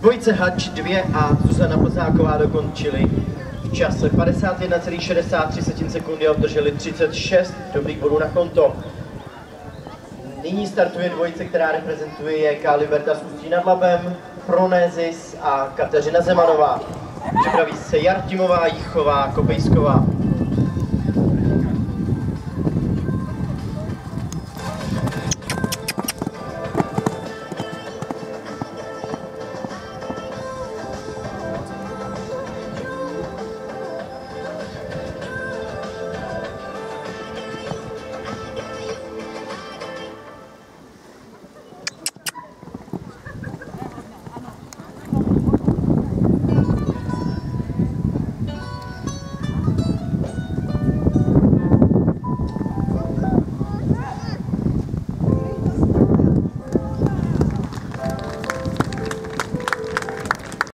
Dvojice Hač 2 a Zuzana Plzáková dokončili v čase 51,63 sekundy a obdrželi 36 dobrých bodů na konto. Nyní startuje dvojice, která reprezentuje JK Liberta s Ústí nad Labem, Pronézis a Kateřina Zemanová. Připraví se Jartimová, Jichová, Kopejsková.